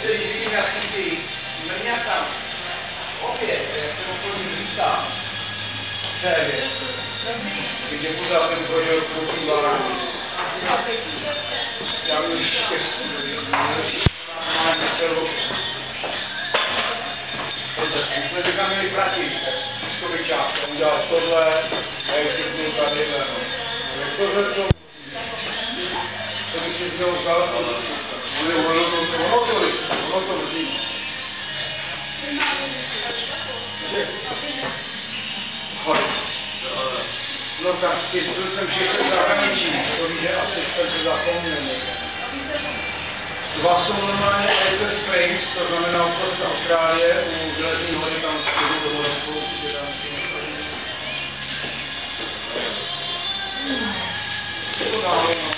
Přeliží na síti mrňata, opět, jak se okolí říká. Převět. Když je pořád ten projel používá. Já už štěstí. My jsme teďka měli pratit. Skovičák, on dělal tohle, a ještě byl tady jenom. Jak tohle to... To by si měl vzal, to by si měl vzal, to by si měl vzal, bylo tak, jsem, že se zahraničí, to asi jste. Dva jsou normálně Aether Springs, to znamená obchod z Austrálie, u Železní hory, tam spolu do kde tam. To.